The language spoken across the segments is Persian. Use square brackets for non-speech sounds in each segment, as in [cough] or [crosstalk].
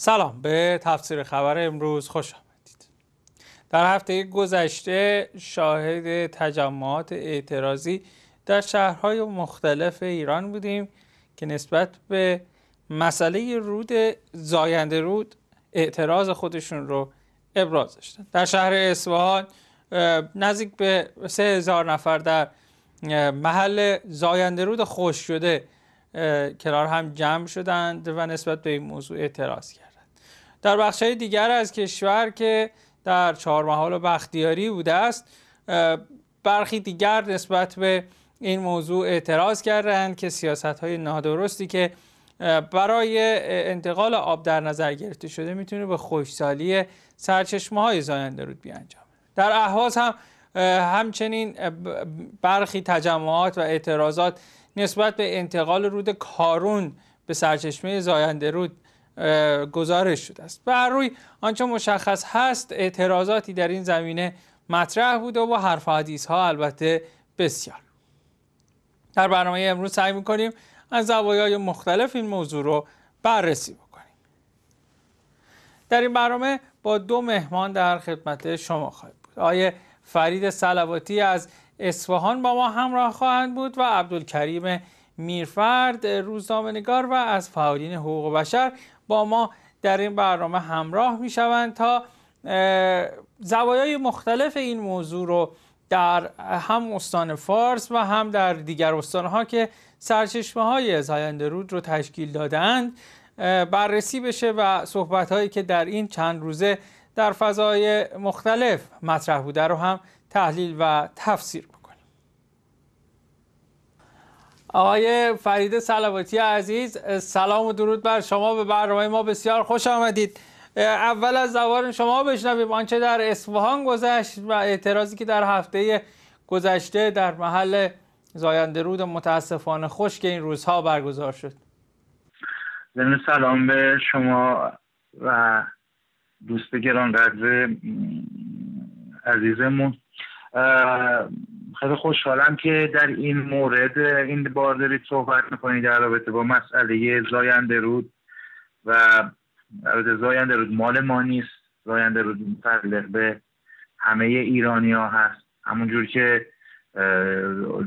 سلام به تفسیر خبر امروز خوش آمدید. در هفته گذشته شاهد تجمعات اعتراضی در شهرهای مختلف ایران بودیم که نسبت به مسئله رود زاینده رود اعتراض خودشون رو ابراز داشتن. در شهر اصفهان نزدیک به سه هزار نفر در محل زاینده رود خوش شده کنار هم جمع شدند و نسبت به این موضوع اعتراض کردند. در بخش دیگر از کشور که در چهارمحال و بختیاری بوده است برخی دیگر نسبت به این موضوع اعتراض کردند که سیاست های نادرستی که برای انتقال آب در نظر گرفته شده می‌تونه به خوشسالی سرچشمه های زاینده رود بیانجام. در اهواز هم همچنین برخی تجمعات و اعتراضات نسبت به انتقال رود کارون به سرچشمه زاینده رود گزارش شده است. به روی آنچه مشخص هست اعتراضاتی در این زمینه مطرح بوده و حرف حدیث ها البته بسیار. در برنامه امروز سعی می‌کنیم از زوایای مختلف این موضوع رو بررسی بکنیم. در این برنامه با دو مهمان در خدمت شما خواهیم بود. آیه فرید سلواتی از اصفهان با ما همراه خواهند بود و عبدالکریم میرفرد روزنامه‌نگار و از فعالین حقوق بشر با ما در این برنامه همراه می شوند تا زوایای مختلف این موضوع رو در هم استان فارس و هم در دیگر استانها که سرچشمه های زاینده رود رو تشکیل دادند بررسی بشه و صحبت هایی که در این چند روزه در فضای مختلف مطرح بوده رو هم تحلیل و تفسیر آقای فرید سلواتی عزیز سلام و درود بر شما به برنامه ما بسیار خوش آمدید. اول از زبان شما بشنویم. آنچه در اصفهان گذشت و اعتراضی که در هفته گذشته در محل زاینده رود متاسفانه خوش که این روزها برگزار شد. سلام به شما و دوست گرانقدر عزیزمون. خیلی خوشحالم که در این مورد این بار دارید صحبت می‌کنید در رابطه با مسئله زاینده رود و رابطه زاینده رود مال ما نیست. زاینده رود متعلق به همه ایرانی ها هست. همونجور که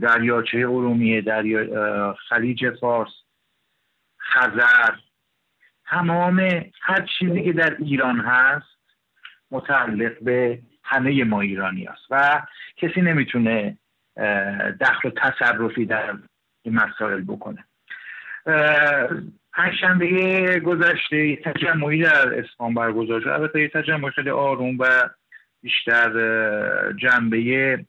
دریاچه ارومیه دریا خلیج فارس خزر تمام هر چیزی که در ایران هست متعلق به همه ما ایرانی هست و کسی نمی‌تونه دخل و تصرفی در این مسائل بکنه. پنجشنبه گذشته تجمعی در اسفان برگزار شد. البته یه تجمع خیلی آروم و بیشتر جنبه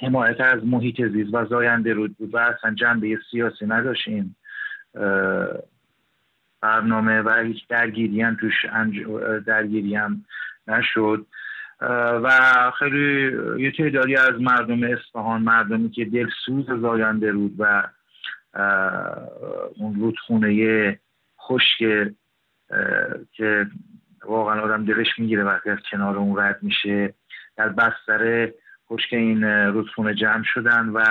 حمایت از محیط زیست و زاینده رود بود و اصلا جنبه سیاسی نداشتیم. برنامه و هیچ درگیری هم توش درگیری هم نشد. و خیلی یه تعدادی از مردم اصفهان مردمی که دلسوز زاینده رود و اون رودخونه خشک که واقعا آدم دلش می‌گیره وقتی از کنار اون رد میشه در بستر خشک این رودخونه جمع شدن و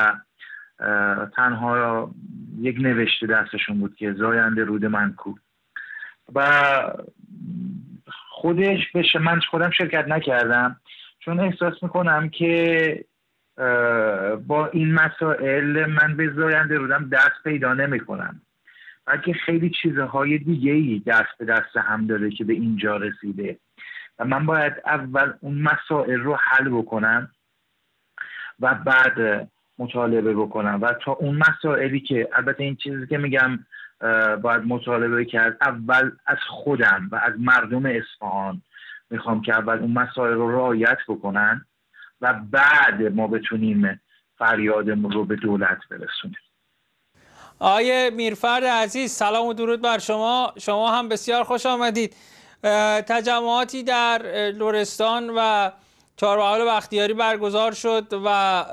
تنها یک نوشته دستشون بود که زاینده رود منکو. و خودش بشه من خودم شرکت نکردم چون احساس می‌کنم که با این مسائل من به زاینده رودم دست پیدا نمی‌کنم. بلکه خیلی چیزهای دیگه ای دست به دست هم داره که به اینجا رسیده. و من باید اول اون مسائل رو حل بکنم و بعد مطالبه بکنم. و تا اون مسائلی که البته این چیزی که میگم باید مطالبه کرد اول از خودم و از مردم اصفهان می‌خوام که اول اون مسائل رو رعایت بکنن و بعد ما بتونیم فریادمون رو به دولت برسونیم. آیه میرفرد عزیز سلام و درود بر شما. شما هم بسیار خوش آمدید. تجمعاتی در لورستان و چهارمحال بختیاری برگزار شد و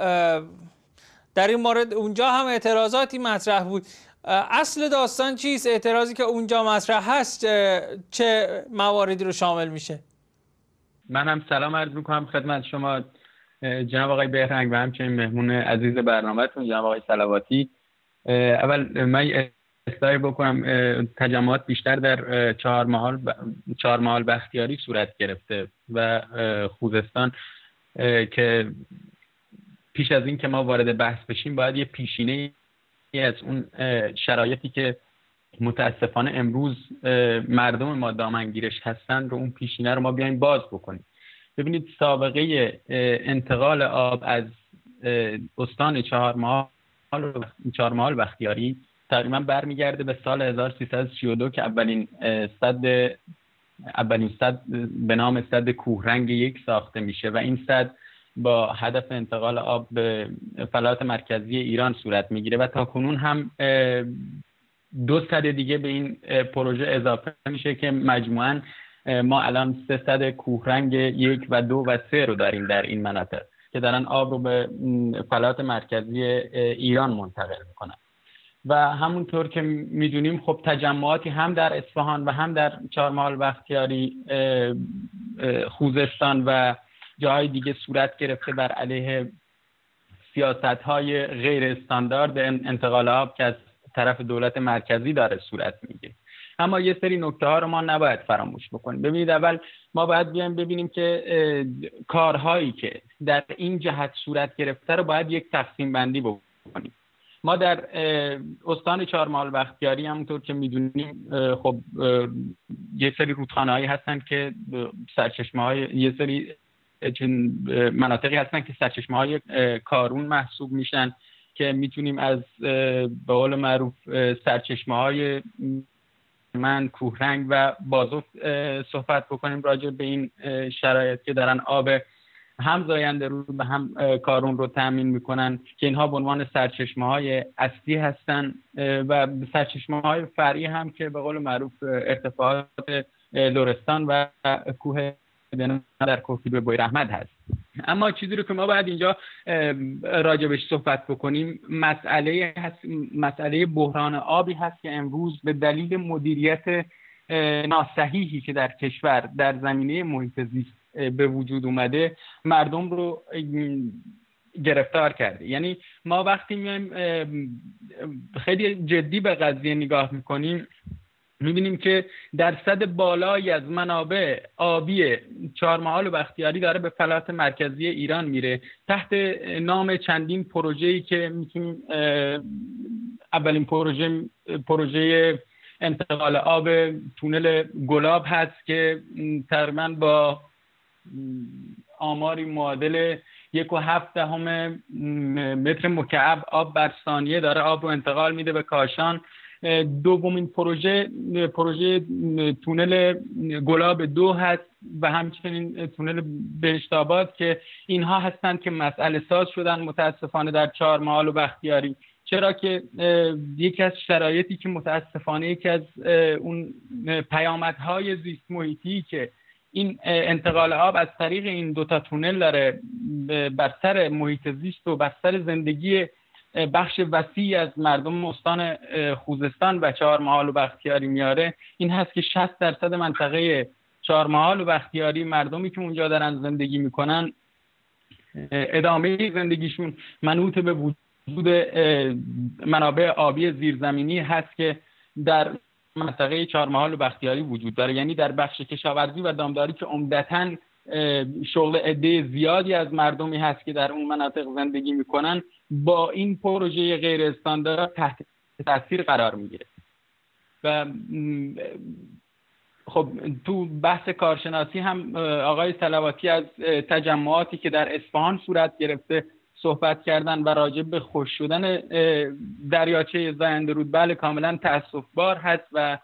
در این مورد اونجا هم اعتراضاتی مطرح بود. اصل داستان چیست؟ اعتراضی که اونجا مطرح هست چه مواردی رو شامل میشه؟ من هم سلام عرض می‌کنم خدمت شما جناب آقای بهرنگ و همچنین مهمون عزیز برنامهتون جناب آقای سلواتی اول من اصلاحی بکنم تجمعات بیشتر در چهار محال چهار محال بختیاری صورت گرفته و خوزستان که پیش از این که ما وارد بحث بشیم باید یه پیشینه از اون شرایطی که متاسفانه امروز مردم ما دامنگیرش هستن رو اون پیشینه رو ما بیایم باز بکنیم. ببینید سابقه انتقال آب از استان چهار ماه چهار ماه بختیاری تقریبا برمیگرده به سال 1332 که اولین صد اولین صد به نام صد کوهرنگ یک ساخته میشه و این صد با هدف انتقال آب به فلات مرکزی ایران صورت می‌گیره و تا کنون هم دو صد دیگه به این پروژه اضافه میشه که مجموعا ما الان سه صد کوهرنگ یک و دو و سه رو داریم در این مناطق که دارن آب رو به فلات مرکزی ایران منتقل می‌کنن. و همونطور که می‌دونیم خب تجمعاتی هم در اصفهان و هم در چهارمحال بختیاری خوزستان و جاهای دیگه صورت گرفته بر علیه سیاست های غیر استاندارد انتقال آب که از طرف دولت مرکزی داره صورت می‌گیره. اما یه سری نکته ها رو ما نباید فراموش بکنیم. ببینید اول ما باید بیایم ببینیم که کارهایی که در این جهت صورت گرفته رو باید یک تقسیم بندی بکنیم. ما در استان چهارمال بختیاری همونطور که می‌دونیم خب یه سری رودخانه هایی هستن که سرچشمه های یه سری مناطقی هستن که سرچشمه های کارون محسوب میشن که می‌تونیم از به قول معروف سرچشمه های من کوهرنگ و بازوف صحبت بکنیم راجع به این شرایط که دارن آب هم زاینده رو و هم کارون رو تامین می‌کنن که اینها به عنوان سرچشمه های اصلی هستن و سرچشمه های فرعی هم که به قول معروف ارتفاعات لورستان و کوه در به بوی رحمت هست. اما چیزی رو که ما باید اینجا راجبش صحبت بکنیم مسئله هست مسئله بحران آبی هست که امروز به دلیل مدیریت ناصحیحی که در کشور در زمینه محیط زیست به وجود اومده مردم رو گرفتار کرده. یعنی ما وقتی میایم خیلی جدی به قضیه نگاه می‌کنیم می‌بینیم که درصد بالایی از منابع آبی چهارمحال و بختیاری داره به فلات مرکزی ایران میره. تحت نام چندین پروژه‌ای که می‌تونیم اولین پروژه پروژه انتقال آب تونل گلاب هست که تقریبا با آماری معادل یک و هفت دهم متر مکعب آب بر ثانیه داره. آب رو انتقال میده به کاشان. دومین پروژه پروژه تونل گلاب دو هست و همچنین تونل بهشت که اینها هستند که مسئله ساز شدن متاسفانه در چهار محال و بختیاری چرا که یکی از شرایطی که متاسفانه یکی از اون پیامدهای زیست محیطی که این انتقال آب از طریق این دوتا تونل داره بر سر محیط زیست و بر سر زندگی بخش وسیعی از مردم استان خوزستان و چهار محال و بختیاری میاره. این هست که 60 درصد منطقه چهار محال و بختیاری مردمی که اونجا دارن زندگی می‌کنن ادامه زندگیشون منوط به وجود منابع آبی زیرزمینی هست که در منطقه چهارمحال و بختیاری وجود داره. یعنی در بخش کشاورزی و دامداری که عمدتا شغل عده زیادی از مردمی هست که در اون مناطق زندگی می‌کنن. با این پروژه غیر استاندارد تحت تاثیر قرار می‌گیره. و خب تو بحث کارشناسی هم آقای سلواتی از تجمعاتی که در اصفهان صورت گرفته صحبت کردن و راجع به خوش شدن دریاچه زاینده رود بله کاملا تاسف بار هست و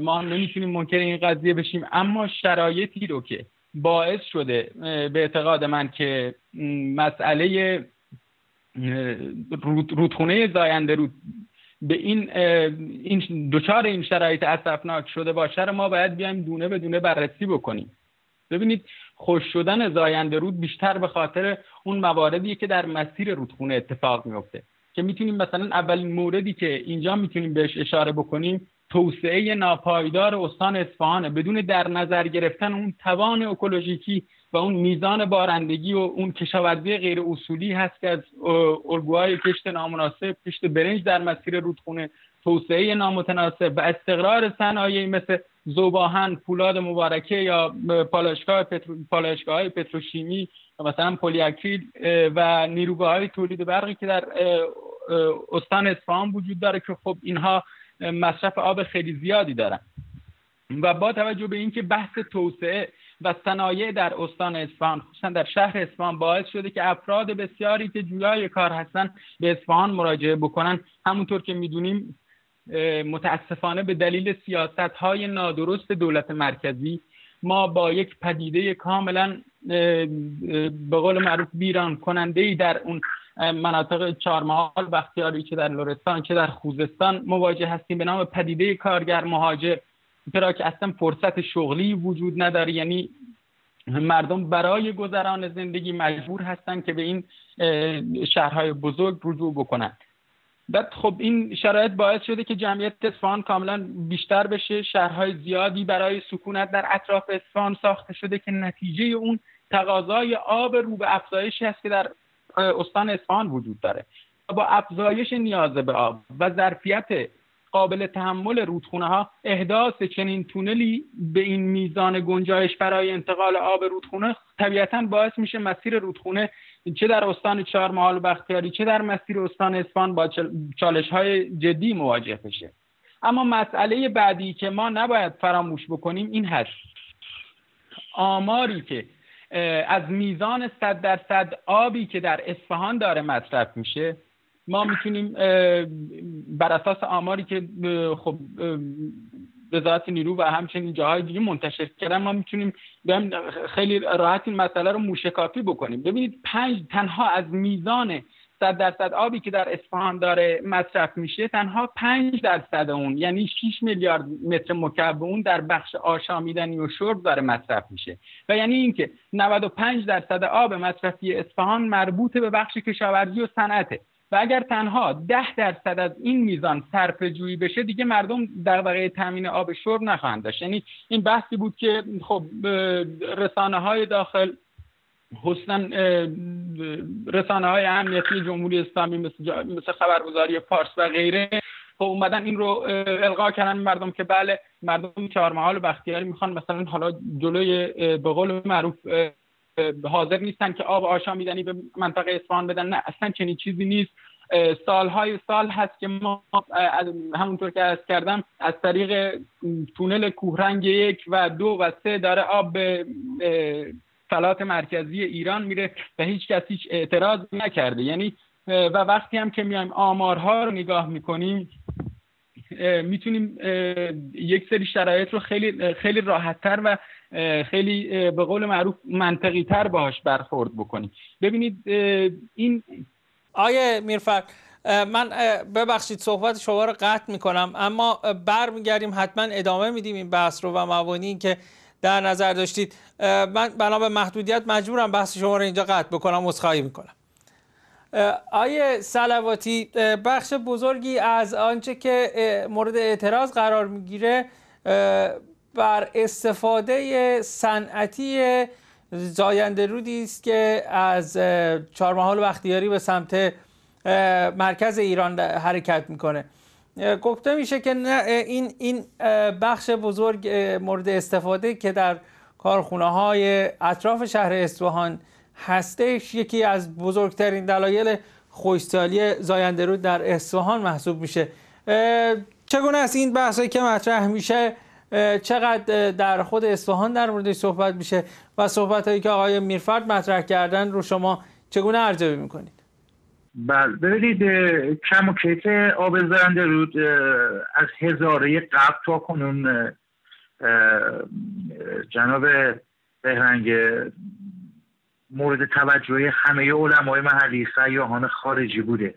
ما هم نمی‌تونیم منکر این قضیه بشیم. اما شرایطی رو که باعث شده به اعتقاد من که مسئله رودخونه زاینده رود به این این دچار این شرایط اسفناک شده باشه ما باید بیایم دونه به دونه بررسی بکنیم. ببینید خوش شدن زاینده رود بیشتر به خاطر اون مواردی که در مسیر رودخونه اتفاق میفته. که می‌تونیم مثلا اولین موردی که اینجا می‌تونیم بهش اشاره بکنیم توسعه ناپایدار استان اصفهانه. بدون در نظر گرفتن اون توان اکولوژیکی و اون میزان بارندگی و اون کشاورزی غیر اصولی هست که از الگوهای کشت نامناسب کشت برنج در مسیر رودخونه توسعه نامتناسب و استقرار صنایعی مثل زوباهن پولاد مبارکه یا پالایشگاه پترو... پالایشگاه پتروشیمی مثلا پلیاکریل و نیروگاه های تولید برقی که در استان اصفهان وجود داره که خب اینها مصرف آب خیلی زیادی دارن. و با توجه به اینکه بحث توسعه و صنایع در استان اصفهان خصوصا در شهر اصفهان باعث شده که افراد بسیاری که جویای کار هستن به اصفهان مراجعه بکنن همونطور که می‌دونیم متاسفانه به دلیل سیاست های نادرست دولت مرکزی ما با یک پدیده کاملا به قول معروف بیران کننده در اون مناطق چهارمحال بختیاری چه در لرستان چه در خوزستان مواجه هستیم. به نام پدیده کارگر مهاجر چرا که اصلا فرصت شغلی وجود نداره. یعنی مردم برای گذران زندگی مجبور هستن که به این شهرهای بزرگ رجوع بکنن بعد خب این شرایط باعث شده که جمعیت اصفهان کاملا بیشتر بشه. شهرهای زیادی برای سکونت در اطراف اصفهان ساخته شده که نتیجه اون تقاضای آب رو به افزایشی هست که در استان اصفهان وجود داره. با افزایش نیاز به آب و ظرفیت قابل تحمل رودخونه ها احداث چنین تونلی به این میزان گنجایش برای انتقال آب رودخونه طبیعتا باعث میشه مسیر رودخونه چه در استان چهارمحال و بختیاری چه در مسیر استان اصفهان با چالش های جدی مواجه بشه. اما مسئله بعدی که ما نباید فراموش بکنیم این هست. آماری که از میزان صد درصد آبی که در اصفهان داره مصرف میشه ما می‌تونیم بر اساس آماری که خب وزارت نیرو و همچنین جاهای دیگه منتشر کردن ما می‌تونیم خیلی راحت این مسئله رو موشکافی بکنیم. ببینید پنج تنها از میزان صد درصد آبی که در اصفهان داره مصرف میشه تنها پنج درصد اون یعنی 6 میلیارد متر مکعب اون در بخش آشامیدنی و شرب داره مصرف میشه. و یعنی اینکه 95 درصد آب مصرفی اصفهان مربوط به بخش کشاورزی و صنعته. و اگر تنها ده درصد از این میزان صرف جویی بشه دیگه مردم دغدغه تامین آب شرب نخواهند داشت. یعنی این بحثی بود که خب رسانه های داخل خصوصا رسانه های امنیتی جمهوری اسلامی مثل, مثل خبرگزاری پارس و غیره خب اومدن این رو القا کردن مردم که بله مردم چهارمحال و بختیاری می‌خوان. مثلا حالا جلوی به قول معروف حاضر نیستن که آب آشامیدنی به منطقه اصفهان بدن. نه اصلا چنین چیزی نیست. سالهای سال هست که ما همونطور که از کردم از طریق تونل کوهرنگ یک و دو و سه داره آب به فلات مرکزی ایران میره و هیچ کس هیچ اعتراض نکرده. یعنی و وقتی هم که میایم آمارها رو نگاه می‌کنیم می‌تونیم یک سری شرایط رو خیلی خیلی راحتتر و خیلی به قول معروف منطقی تر باهاش برخورد بکنیم. ببینید این آیه میرفر من ببخشید صحبت شما رو قطع می‌کنم اما برمیگردیم حتما ادامه میدیم این بحث رو و موانی که در نظر داشتید من بنا به محدودیت مجبورم بحث شما رو اینجا قطع بکنم عذرخواهی می‌کنم. آیه سلواتی بخش بزرگی از آنچه که مورد اعتراض قرار می‌گیره بر استفاده صنعتی زاینده رودی است که از چهارمحال بختیاری به سمت مرکز ایران حرکت می‌کنه. گفته میشه که این این بخش بزرگ مورد استفاده که در کارخونه های اطراف شهر اصفهان هستش یکی از بزرگترین دلایل خوشسالی زاینده رود در اصفهان محسوب میشه. چگونه است این بحثی که مطرح میشه؟ چقدر در خود اصفهان در مورد صحبت میشه و صحبت هایی که آقای میرفرد مطرح کردن رو شما چگونه ارزیابی می‌کنید؟ بله. ببینید کم و کیت آب زنده رود از هزاره قبل تا کنون جناب بهرنگ مورد توجه همه علمای محلی سیاهان خارجی بوده.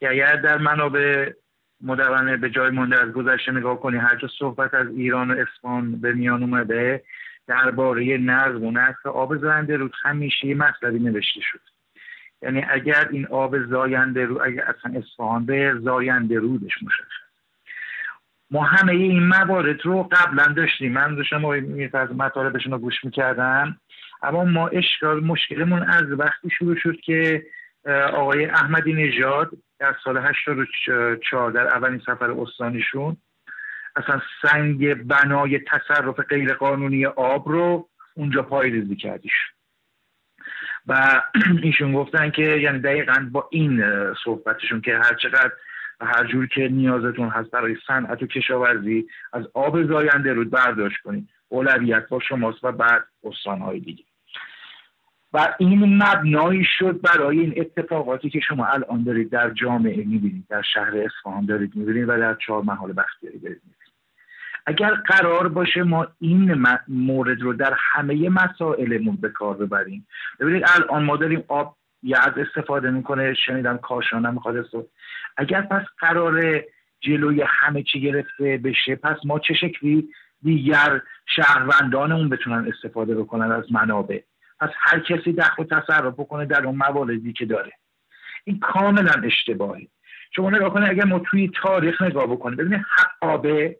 یعنی در منابع مدونه به جای مونده از گذشته نگاه کنی هر جا صحبت از ایران و اسپان به میان اومده درباره نظم و نصف آب زاینده رود همیشه یه مطلبی نوشته شد. یعنی اگر این آب زاینده رود اگر اصلا اصفهان به زاینده رودش مشخص. ما همه این موارد رو قبلا داشتیم. من داشتم از مطالبشون رو گوش می‌کردم. اما ما اشکال مشکلمون از وقتی شروع شد که آقای احمدی نژاد در سال 84 در اولین سفر استانیشون اصلا سنگ بنای تصرف غیر قانونی آب رو اونجا پایریزی کردیش. و [clears throat] ایشون گفتن که یعنی دقیقا با این صحبتشون که هر چقدر و هر جور که نیازتون هست برای صنعت و کشاورزی از آب زاینده رود برداشت کنید. اولویت با شماست و بعد استانهای دیگه. و این مبنایی شد برای این اتفاقاتی که شما الان دارید در جامعه می‌بینید در شهر اصفهان دارید می‌بینید و در چهار محال بختیاری دارید اگر قرار باشه ما این مورد رو در همه مسائلمون به کار ببریم. ببینید الان ما داریم آب یاد استفاده می‌کنه شنیدم کاشانم می‌خواد استفاده اگر پس قرار جلوی همه چی گرفته بشه پس ما چه شکلی دیگر شهروندانمون بتونن استفاده بکنن از منابع؟ پس هر کسی دخل تصرف بکنه در اون مواردی که داره. این کاملا اشتباهی شما نگاه کنید اگر ما توی تاریخ نگاه بکنیم ببینید حق آبه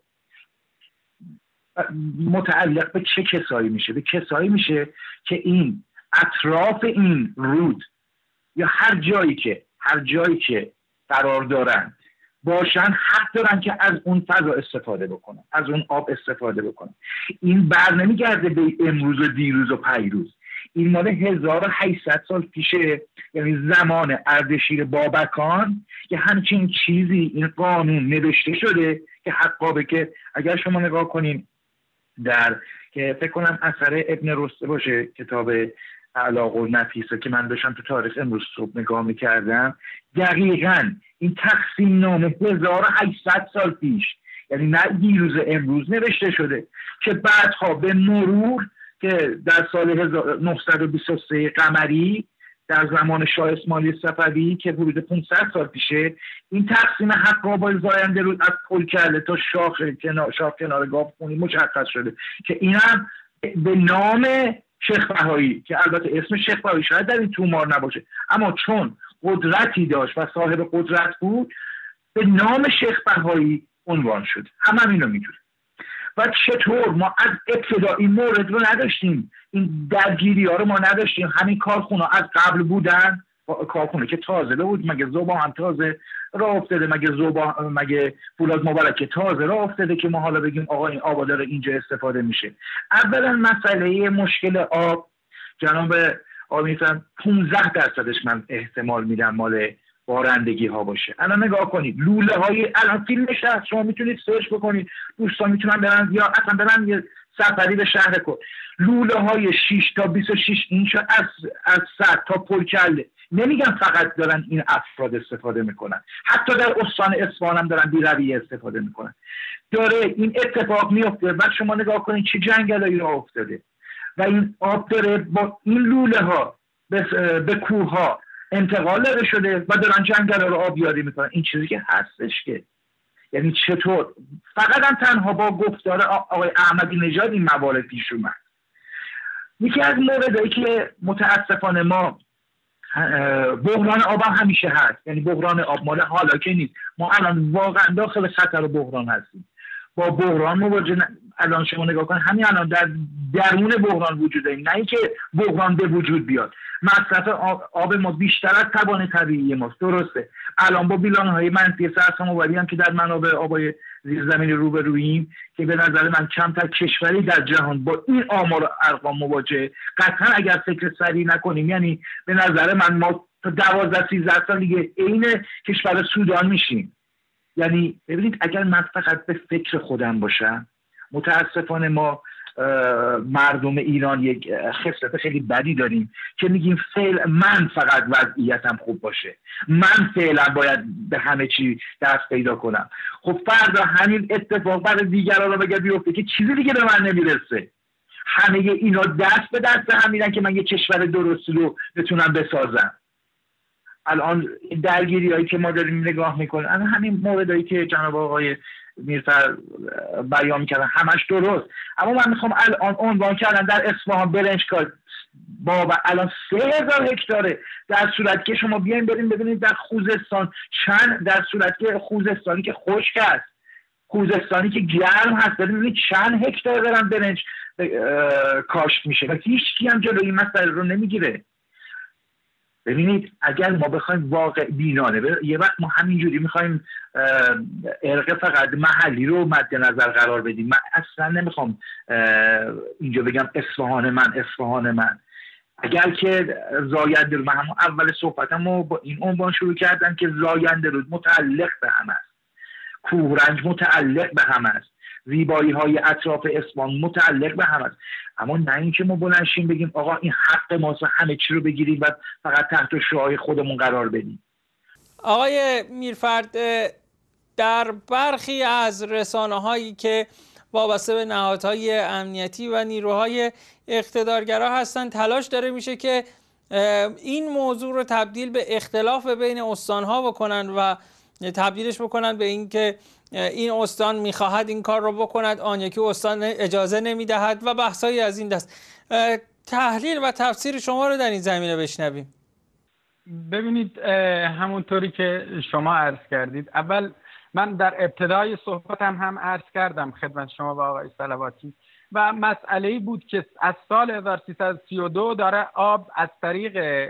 متعلق به چه کسایی میشه؟ به کسایی میشه که این اطراف این رود یا هر جایی که هر جایی که قرار دارن باشن حق دارن که از اون فضا استفاده بکنن از اون آب استفاده بکنن. این بر نمیگرده به امروز و دیروز و پیروز. این مال 1800 سال پیشه یعنی زمان اردشیر بابکان که همچین چیزی این قانون نوشته شده که حقابه که اگر شما نگاه کنیم در که فکر کنم اثر ابن رسته باشه کتاب علاق و نفیسه که من داشتم تو تاریخ امروز صبح نگاه می‌کردم. دقیقا این تقسیم نامه 1800 سال پیش یعنی نه دیروز امروز نوشته شده که بعدها به مرور که در سال 1923 قمری در زمان شاه اسماعیل صفوی که حدود 500 سال پیشه این تقسیم حق با زاینده رو از پل کرده تا شاخ کنار شاخ کنار گاف خونی مشخص شده که اینم به نام شیخ بهایی که البته اسم شیخ بهایی شاید در این تومار نباشه. اما چون قدرتی داشت و صاحب قدرت بود به نام شیخ بهایی عنوان شد. همه هم اینو می‌دونه و چطور؟ ما از ابتدا این مورد رو نداشتیم. این درگیری ها رو ما نداشتیم. همین کارخونه از قبل بودن. کارخونه که تازه بود. مگه زوبا هم تازه راه افتاده؟ مگه زوبا مگه فولاد مبارک تازه راه افتاده که ما حالا بگیم آقا این آب داره اینجا استفاده میشه؟ اولا مسئله مشکل آب. جناب میفهم 15 درصدش من احتمال میدم مال بارندگی ها باشه. الان نگاه کنید لوله های الان فیلم شهر شما می‌تونید سرچ بکنید. دوستان می‌تونن برن یا اصلا برن یه سفری به شهر کن لوله های 6 تا 26 اینچ از از 100 تا پلکله نمیگم فقط دارن این افراد استفاده می‌کنن. حتی در استان اصفهان هم دارن بیرویه استفاده می‌کنن. داره این اتفاق میفته بعد شما نگاه کنید چه جنگلایی را افتاده. و این آب داره با این لوله ها به, به کوه ها انتقال داده شده و دارن جنگل رو آبیاری می‌کنن. این چیزی که هستش که. یعنی چطور؟ فقط هم تنها با گفتار آقای احمدی نژاد این موارد پیش اومد. یکی از موردهایی که متاسفانه ما بحران آب هم همیشه هست. یعنی بحران آب مال حالا که نیست. ما الان واقعا داخل خطر بحران هستیم. با بحران مواجه الان شما نگاه کنید همین الان در درون بحران وجود داریم نه اینکه بحران به وجود بیاد. مصرف آب ما بیشتر از توان طبیعی ماست درسته. الان با بیلان های منفی سرسام آوری هم که در منابع آبای زیرزمینی روبروییم که به نظر من کمتر کشوری در جهان با این آمار ارقام مواجه قطعا اگر فکر سریع نکنیم یعنی به نظر من ما تا دوازده سیزده سال دیگه عین کشور سودان میشیم. یعنی ببینید اگر من فقط به فکر خودم باشم متاسفانه ما مردم ایران یک خصلت خیلی بدی داریم که میگیم فعل من فقط وضعیتم خوب باشه. من فعلا باید به همه چی دست پیدا کنم. خب فردا همین اتفاق برای دیگران رو بگه بیفته که چیزی دیگه به من نمی‌رسه. همه اینا دست به دست هم که من یه کشور درستی رو بتونم بسازم. الان درگیری هایی که ما داریم نگاه می‌کنیم همین موردهایی که جناب آقای میرسر بیان می‌کردن همش درست. اما من می‌خوام الان عنوان کردن در اصفهان برنجکار. بابا الان سه هزار هکتاره در صورت که شما بیاین بریم ببینید در خوزستان چند در صورت که خوزستانی که خشک است. خوزستانی که گرم هست. ببینید چند هکتار دارن برنج کاشت میشه. و هیچ هم جلوی مسئله رو نمی‌گیره. ببینید اگر ما بخوایم واقع بینانه یه وقت ما همینجوری می‌خوایم ارق فقط محلی رو مد نظر قرار بدیم. من اصلا نمی‌خوام اینجا بگم اصفهان من اصفهان من. اگر که زاینده رو من همون اول صحبتم رو با این عنوان شروع کردم که زاینده رو متعلق به هم است. کوهرنج متعلق به هم است. زیبایی های اطراف اسمان متعلق به هم است. اما نه اینکه ما بلنشیم بگیم آقا این حق ماست همه چی رو بگیریم و فقط تحت شعای خودمون قرار بدیم. آقای میرفرد در برخی از رسانه هایی که وابسته به نهادهای امنیتی و نیروهای اقتدارگرا هستند تلاش داره میشه که این موضوع رو تبدیل به اختلاف بین استانها بکنن و تبدیلش بکنن به اینکه این استان می‌خواهد این کار رو بکند آن یکی استان اجازه نمی‌دهد و بحثایی از این دست. تحلیل و تفسیر شما رو در این زمینه بشنویم. ببینید همونطوری که شما عرض کردید. اول من در ابتدای صحبتم هم عرض کردم خدمت شما و آقای سلواتی و مسئله بود که از سال 1332 داره آب از طریق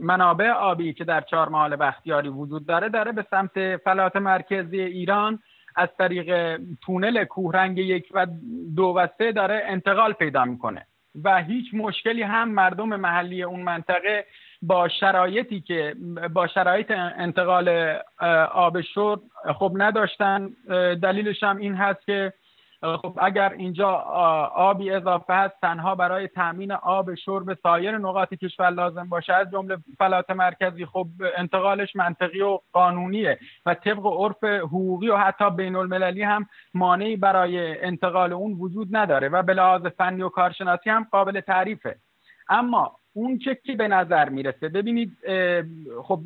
منابع آبی که در چهار محال بختیاری وجود داره داره به سمت فلات مرکزی ایران از طریق تونل کوهرنگ یک و دو و سه داره انتقال پیدا می‌کنه. و هیچ مشکلی هم مردم محلی اون منطقه با شرایطی که با شرایط انتقال آب شرب خب نداشتن. دلیلش هم این هست که خب اگر اینجا آبی اضافه هست تنها برای تامین آب شرب سایر نقاط کشور لازم باشه از جمله فلات مرکزی خب انتقالش منطقی و قانونیه و طبق عرف حقوقی و حتی بین المللی هم مانعی برای انتقال اون وجود نداره و به لحاظ فنی و کارشناسی هم قابل تعریفه. اما اون چه که به نظر می‌رسه؟ ببینید خب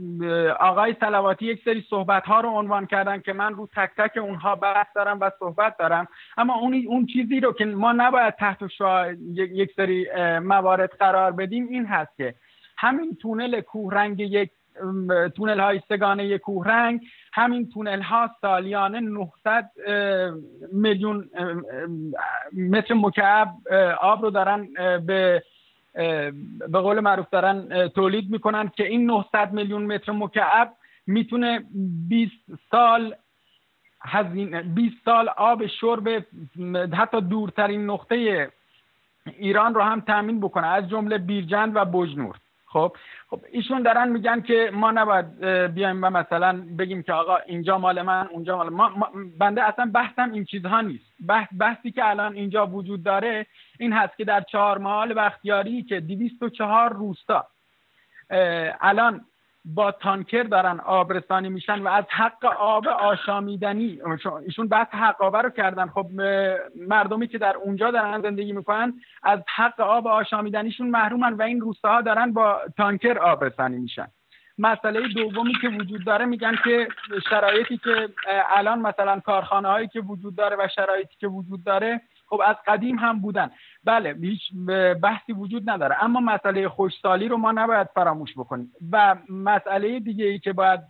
آقای سلواتی یک سری صحبت ها رو عنوان کردن که من رو تک تک اونها بحث دارم و صحبت دارم. اما اون اون چیزی رو که ما نباید تحت شعا یک سری موارد قرار بدیم این هست که همین تونل کوهرنگ یک تونل های سگانه کوهرنگ همین تونل ها سالیانه 900 میلیون متر مکعب آب رو دارن به به قول معروف دارن تولید می‌کنن که این 900 میلیون متر مکعب می‌تونه 20 سال هزینه 20 سال آب شرب حتی دورترین نقطه ایران رو هم تامین بکنه از جمله بیرجند و بجنور خب خب ایشون دارن میگن که ما نباید بیایم و مثلا بگیم که آقا اینجا مال من اونجا مال ما, بنده اصلا بحثم این چیزها نیست. بحث بحثی که الان اینجا وجود داره این هست که در چهار مال بختیاری که 204 روستا الان با تانکر دارن آب رسانی میشن و از حق آب آشامیدنی ایشون بحث حق آب رو کردن. خب مردمی که در اونجا دارن زندگی می‌کنن از حق آب آشامیدنیشون محرومن و این روستاها دارن با تانکر آب رسانی میشن. مسئله دومی که وجود داره میگن که شرایطی که الان مثلا کارخانه هایی که وجود داره و شرایطی که وجود داره خب از قدیم هم بودن. بله هیچ بحثی وجود نداره. اما مسئله خوشسالی رو ما نباید فراموش بکنیم. و مسئله دیگه ای که باید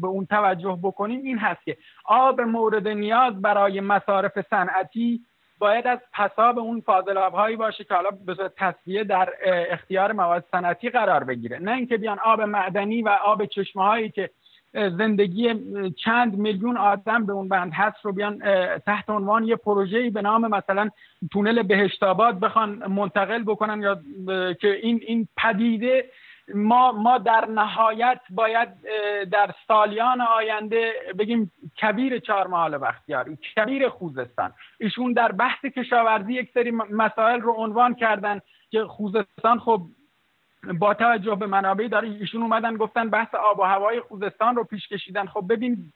به اون توجه بکنیم این هست که آب مورد نیاز برای مصارف صنعتی باید از پساب اون فاضل هایی باشه که حالا به تصفیه در اختیار مواد صنعتی قرار بگیره. نه اینکه بیان آب معدنی و آب چشمه هایی که زندگی چند میلیون آدم به اون بند هست رو بیان تحت عنوان یه پروژه‌ای به نام مثلا تونل بهشت آباد بخوان منتقل بکنن یا که این این پدیده ما ما در نهایت باید در سالیان آینده بگیم کبیر چهار محال بختیاری کبیر خوزستان. ایشون در بحث کشاورزی یک سری مسائل رو عنوان کردن که خوزستان خب با توجه به منابعی داره ایشون اومدن گفتن بحث آب و هوای خوزستان رو پیش کشیدن. خب ببین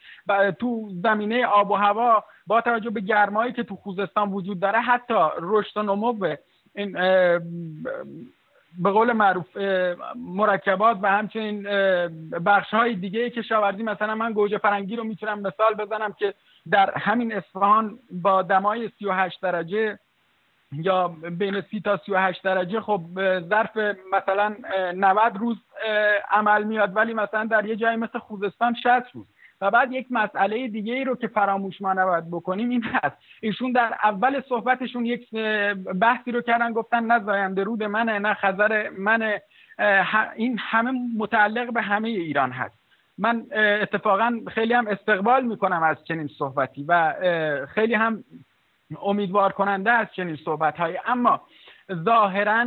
تو زمینه آب و هوا با توجه به گرمایی که تو خوزستان وجود داره حتی رشد و نمو این به قول معروف مرکبات و همچنین بخش های دیگه کشاورزی. مثلا من گوجه فرنگی رو می‌تونم مثال بزنم که در همین اصفهان با دمای 38 درجه یا بین 30 تا 38 درجه خب ظرف مثلا 90 روز عمل میاد ولی مثلا در یه جایی مثل خوزستان 60 روز. و بعد یک مسئله دیگه ای رو که فراموش ما نباید بکنیم این هست. ایشون در اول صحبتشون یک بحثی رو کردن گفتن نه زاینده رود منه نه خزر منه این همه متعلق به همه ایران هست. من اتفاقا خیلی هم استقبال می‌کنم از چنین صحبتی و خیلی هم امیدوار کننده از چنین صحبت های اما ظاهرا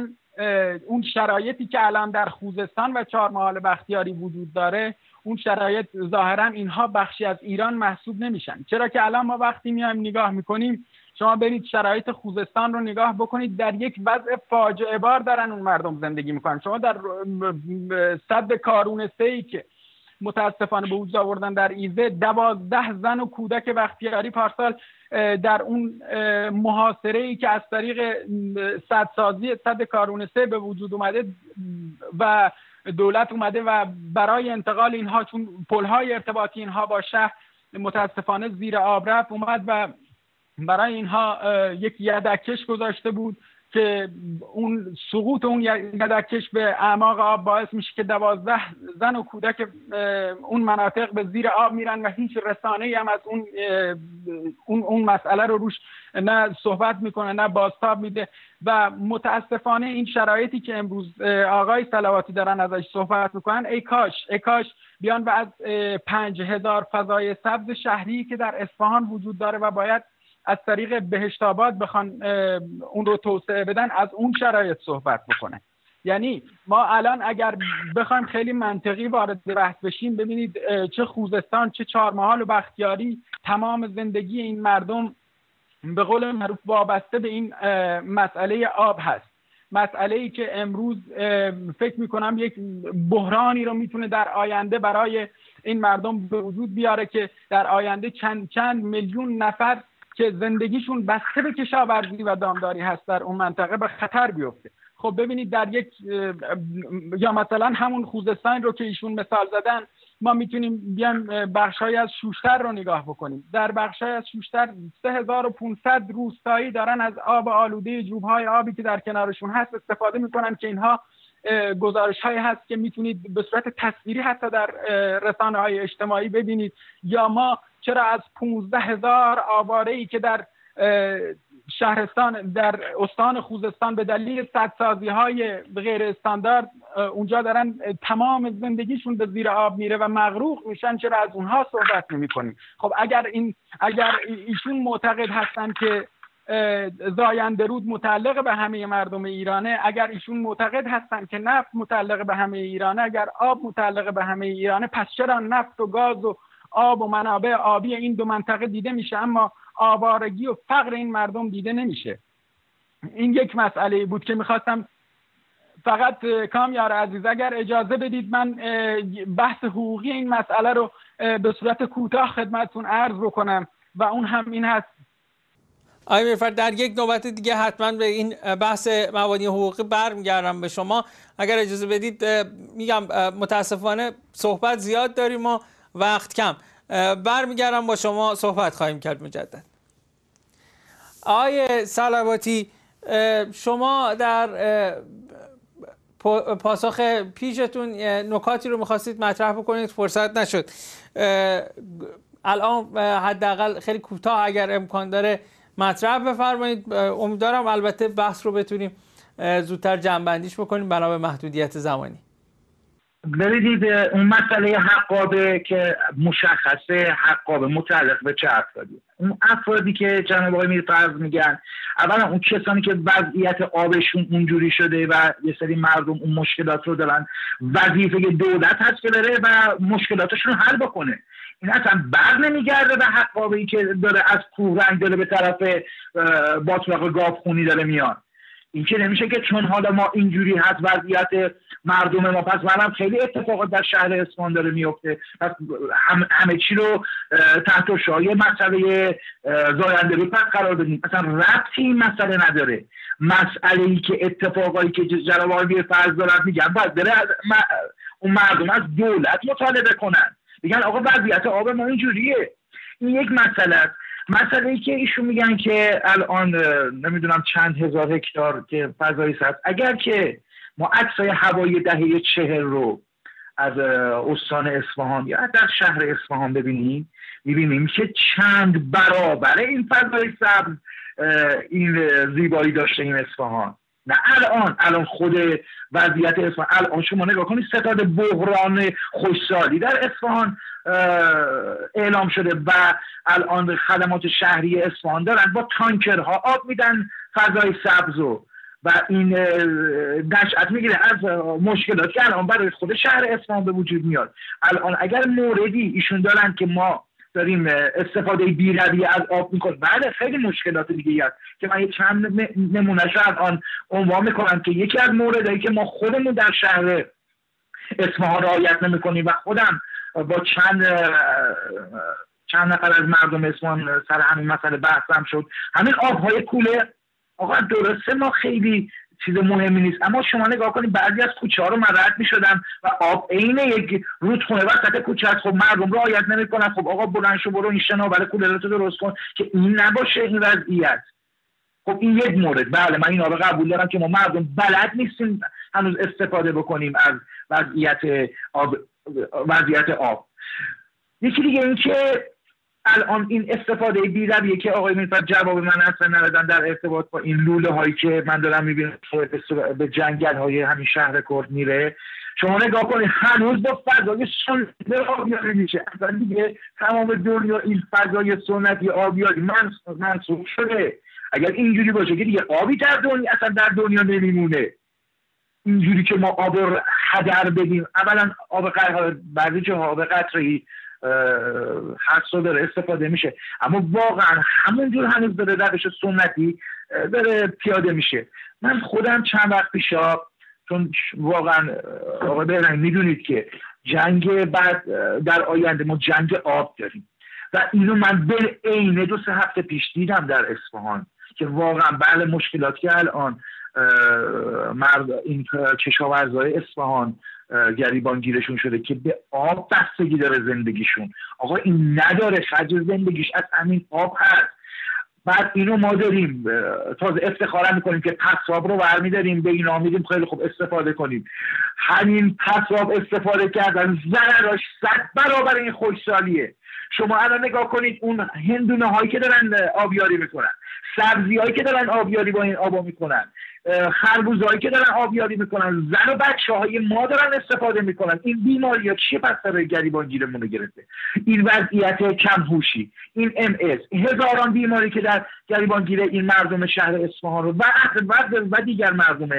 اون شرایطی که الان در خوزستان و چهار محال بختیاری وجود داره اون شرایط ظاهرا اینها بخشی از ایران محسوب نمیشن. چرا که الان ما وقتی میایم نگاه می‌کنیم شما برید شرایط خوزستان رو نگاه بکنید در یک وضع فاجعه بار دارن اون مردم زندگی می‌کنن. شما در صد کارون ای که متاسفانه به وجود آوردن در ایزه دوازده زن و کودک بختیاری پارسال در اون محاصره ای که از طریق صدسازی صد کارون سه به وجود اومده و دولت اومده و برای انتقال اینها چون پلهای ارتباطی اینها با شهر متاسفانه زیر آب رفت اومد و برای اینها یک یدکش گذاشته بود. که اون سقوط اون یدکش به اعماق آب باعث میشه که دوازده زن و کودک اون مناطق به زیر آب میرن و هیچ رسانه هم از اون اون, اون مسئله رو روش نه صحبت می‌کنه نه بازتاب میده و متاسفانه این شرایطی که امروز آقای سلواتی دارن ازش صحبت می‌کنن ای کاش ای کاش بیان و از پنج هزار فضای سبز شهری که در اصفهان وجود داره و باید از طریق بهشت آباد بخوان اون رو توسعه بدن از اون شرایط صحبت بکنه. یعنی ما الان اگر بخوایم خیلی منطقی وارد بحث بشیم ببینید چه خوزستان چه چهارمحال و بختیاری تمام زندگی این مردم به قول معروف وابسته به این مسئله آب هست. مسئله ای که امروز فکر می‌کنم یک بحرانی رو می‌تونه در آینده برای این مردم به وجود بیاره که در آینده چند چند میلیون نفر که زندگیشون بسته به کشاورزی و دامداری هست در اون منطقه به خطر بیفته. خب ببینید در یک یا مثلا همون خوزستان رو که ایشون مثال زدن ما می‌تونیم بیایم بخشای از شوشتر رو نگاه بکنیم. در بخشای از شوشتر 3500 روستایی دارن از آب آلوده جوبهای آبی که در کنارشون هست استفاده می‌کنن که اینها گزارش های هست که می‌تونید به صورت تصویری حتی در رسانه های اجتماعی ببینید. یا ما چرا از 15 هزار آواره ای که در شهرستان در استان خوزستان به دلیل سدسازی های غیر استاندارد اونجا دارن تمام زندگیشون به زیر آب میره و مغروق میشن چرا از اونها صحبت نمی کنیم خب اگر این اگر ایشون معتقد هستن که زاینده رود متعلق به همه مردم ایرانه اگر ایشون معتقد هستن که نفت متعلق به همه ایرانه اگر آب متعلق به همه ایرانه پس چرا نفت و گاز و آب و منابع آبی این دو منطقه دیده میشه اما آوارگی و فقر این مردم دیده نمیشه. این یک مسئله بود که می‌خواستم فقط کامیار عزیز اگر اجازه بدید من بحث حقوقی این مسئله رو به صورت کوتاه خدمتتون عرض بکنم و اون هم این هست. آقای میرفر در یک نوبت دیگه حتما به این بحث مبانی حقوقی برمیگردم به شما. اگر اجازه بدید میگم متاسفانه صحبت زیاد داریم و وقت کم. برمیگردم با شما صحبت خواهیم کرد مجدد. آقای سلواتی شما در پاسخ پیشتون نکاتی رو می‌خواستید مطرح بکنید فرصت نشد. الان حداقل خیلی کوتاه اگر امکان داره مطرح بفرمایید. امیدوارم البته بحث رو بتونیم زودتر جنبندیش بکنیم بنا به محدودیت زمانی. ببینید اون مسئله حقابه که مشخصه حقابه متعلق به چه افرادی؟ اون افرادی که جناب آقای میرفرض میگن اولا اون کسانی که وضعیت آبشون اونجوری شده و یه سری مردم اون مشکلات رو دارن وظیفه دولت هست که بره و مشکلاتشون رو حل بکنه. این اصلا بر نمیگرده به حقابه ای که داره از کوه رنگ داره به طرف باطلاق گاف خونی داره میاد. این که نمیشه که چون حالا ما اینجوری هست وضعیت مردم ما پس منم خیلی اتفاقات در شهر اسمان داره میفته. پس همه چی رو تحت شایه مسئله زاینده رو پس قرار بدیم. اصلا ربطی این مسئله نداره. مسئله ای که اتفاقایی که جناب آقای فرض دارد میگن باید بره اون مردم از دولت مطالبه کنن. میگن آقا وضعیت آب ما اینجوریه. این یک مسئله است. مسئله ای که ایشون میگن که الان نمی‌دونم چند هزار هکتار که فضایی هست اگر که ما عکسای هوایی دهه چهر رو از استان اصفهان یا در شهر اصفهان ببینیم می‌بینیم که چند برابر این فضای سبز این زیبایی داشته این اصفهان. نه الان الان خود وضعیت اصفهان الان شما نگاه کنید ستاد بحران خوشسالی در اصفهان اعلام شده و الان خدمات شهری اصفهان دارن با تانکرها آب میدن فضای سبز و این نشأت می‌گیره از مشکلات که الان برای خود شهر اصفهان به وجود میاد. الان اگر موردی ایشون دارن که ما داریم استفاده بیروی از آب می‌کنیم. بعد خیلی مشکلات دیگه هست که من چند نمونهش الان عنوان می‌کنم که یکی از موردهایی که ما خودمون در شهر اصفهان رعایت نمی‌کنیم و خودم با چند چند نفر از مردم اصفهان سر همین مسئله بحثم شد. همین آبهای کوله آقا درسته ما خیلی چیز مهمی نیست. اما شما نگاه کنید بعضی از کوچه ها رو من رد می‌شدم و آب عین یک رودخونه وسط کوچه هست خب مردم رعایت نمی‌کنن. خب آقا بلند شو برو این شناور کولر رو درست کن که این نباشه این وضعیت. خب این یک مورد. بله من این رو قبول دارم که ما مردم بلد نیستیم هنوز استفاده بکنیم از وضعیت آب وضعیت آب. یکی دیگه این که الان این استفاده بیرویه که آقای می‌رفت جواب من اصلا ندادن در ارتباط با این لوله هایی که من دارم می‌بینم به جنگل های همین شهر کرد میره. شما نگاه کنید هنوز با فضای سنتی آبیاری میشه. اصلا دیگه تمام دنیا این فضای سنتی آبیاری منصوب شده. اگر اینجوری باشه که دیگه آبی در دنیا اصلا در دنیا نمیمونه. اینجوری که ما آب رو هدر بدیم. اولا آب قطره جاها آب قطره حدس رو داره استفاده میشه. اما واقعا همونجور هنوز داره روش سنتی داره پیاده میشه. من خودم چند وقت پیشا چون واقعا آقای بهرنگ می‌دونید که جنگ بعد در آینده ما جنگ آب داریم. و اینو من به عینه دو سه هفته پیش دیدم در اصفهان که واقعا بله مشکلاتی الان مرد این کشاورزای اصفهان گریبان گیرشون شده که به آب بستگی داره زندگیشون. آقا این نداره. خرج زندگیش از همین آب هست. بعد اینو ما داریم تازه افتخارا می‌کنیم که پساب رو برمیداریم به اینا میدیم خیلی خوب استفاده کنیم. همین پساب استفاده کردن ضرراش صد برابر این خوشسالیه شما الان نگاه کنید اون هندونه هایی که دارن آبیاری می‌کنن سبزی هایی که دارن آبیاری با این آبا می‌کنن خربوزهایی که دارن آبیاری می‌کنن زن و بچه های ما دارن استفاده می‌کنن. این بیماری ها چیه پس برای گریبان گیرمون گرفته؟ این وضعیت کمهوشی این ام هزاران بیماری که در گریبان این مردم شهر اصفهان رو و, و دیگر مردم